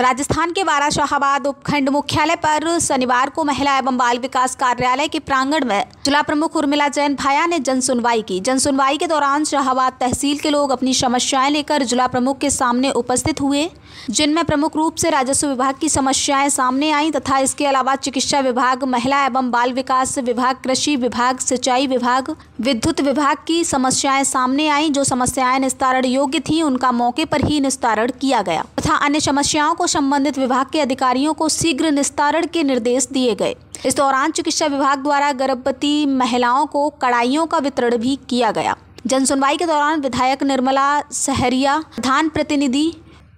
राजस्थान के बारा शाहबाद उपखंड मुख्यालय पर शनिवार को महिला एवं बाल विकास कार्यालय के प्रांगण में जिला प्रमुख उर्मिला जैन भाया ने जन सुनवाई की। जन सुनवाई के दौरान शाहबाद तहसील के लोग अपनी समस्याएँ लेकर जिला प्रमुख के सामने उपस्थित हुए, जिनमें प्रमुख रूप से राजस्व विभाग की समस्याएँ सामने आई तथा इसके अलावा चिकित्सा विभाग, महिला एवं बाल विकास विभाग, कृषि विभाग, सिंचाई विभाग, विद्युत विभाग की समस्याएँ सामने आई, जो समस्याएँ निस्तारण योग्य थी, उनका मौके पर ही निस्तारण किया गया। तथा अन्य समस्याओं को संबंधित विभाग के अधिकारियों को शीघ्र निस्तारण के निर्देश दिए गए। इस दौरान चिकित्सा विभाग द्वारा गर्भवती महिलाओं को कड़ाइयों का वितरण भी किया गया। जन सुनवाई के दौरान विधायक निर्मला सहरिया, प्रधान प्रतिनिधि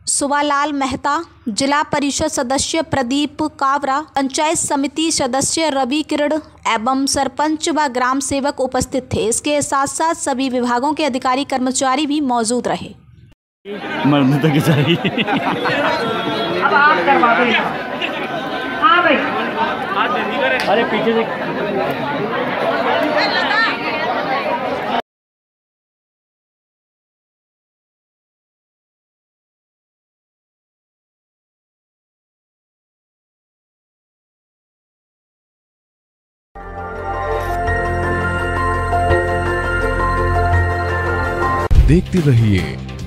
सुबालाल मेहता, जिला परिषद सदस्य प्रदीप कावरा, पंचायत समिति सदस्य रवि किरण एवं सरपंच व ग्राम सेवक उपस्थित थे। इसके साथ साथ सभी विभागों के अधिकारी कर्मचारी भी मौजूद रहे। मर्द तक चाहिए अब आप करवा दो हाँ भाई। अरे पीछे से देखते रहिए